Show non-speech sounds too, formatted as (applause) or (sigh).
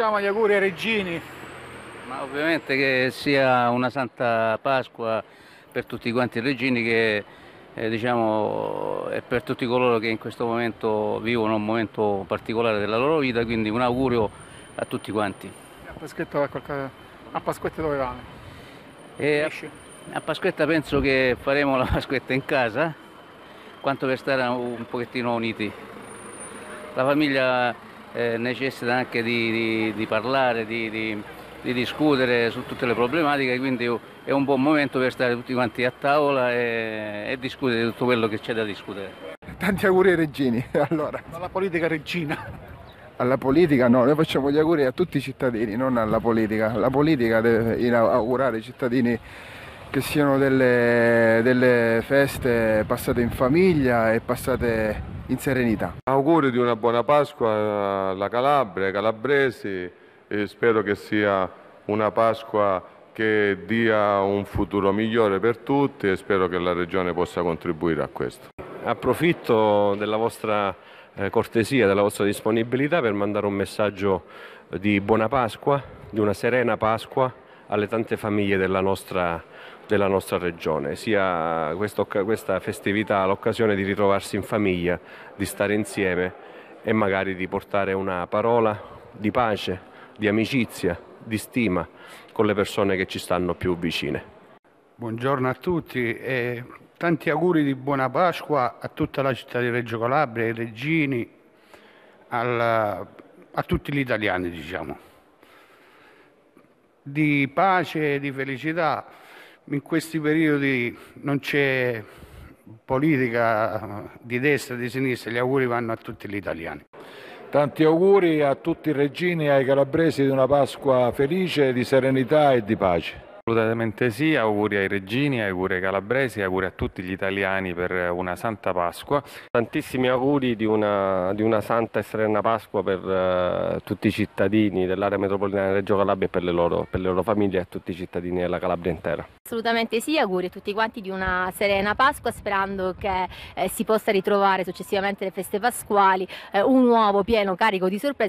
Facciamo gli auguri ai regini. Ma ovviamente che sia una Santa Pasqua per tutti quanti i regini che eh, diciamo, e per tutti coloro che in questo momento vivono un momento particolare della loro vita, quindi un augurio a tutti quanti. A Pasquetta, qualcosa... a Pasquetta dove va? E Esce? a Pasquetta penso che faremo la Pasquetta in casa, quanto per stare un pochettino uniti. La famiglia eh, necessita anche di, di- di parlare, di, di- di discutere su tutte le problematiche, quindi è un buon momento per stare tutti quanti a tavola e, e discutere di tutto quello che c'è da discutere. Tanti auguri ai regini. (laughs) Allora, Dalla politica regina. alla politica no, noi facciamo gli auguri a tutti i cittadini, non alla politica. La politica deve augurare ai cittadini che siano delle, delle feste passate in famiglia e passate in serenità. Auguri di una buona Pasqua alla Calabria, ai calabresi e spero che sia una Pasqua che dia un futuro migliore per tutti e spero che la Regione possa contribuire a questo. Approfitto della vostra eh, cortesia, della vostra disponibilità per mandare un messaggio di buona Pasqua, di una serena Pasqua alle tante famiglie della nostra, della nostra regione. Sia questo- questa festività l'occasione di ritrovarsi in famiglia, di stare insieme e magari di portare una parola di pace, di amicizia, di stima con le persone che ci stanno più vicine. Buongiorno a tutti e tanti auguri di buona Pasqua a tutta la città di Reggio Calabria, ai regini, al- a tutti gli italiani, diciamo. Di pace e di felicità. In questi periodi non c'è politica di destra e di sinistra, gli auguri vanno a tutti gli italiani. Tanti auguri a tutti i regini e ai calabresi di una Pasqua felice, di serenità e di pace. Assolutamente sì, auguri ai regini, auguri ai calabresi, auguri a tutti gli italiani per una Santa Pasqua. Tantissimi auguri di una, di una santa e serena Pasqua per eh, tutti i cittadini dell'area metropolitana di Reggio Calabria e per le, loro, per le loro famiglie e a tutti i cittadini della Calabria intera. Assolutamente sì, auguri a tutti quanti di una serena Pasqua, sperando che eh, si possa ritrovare successivamente le feste pasquali eh, un uovo pieno carico di sorprese.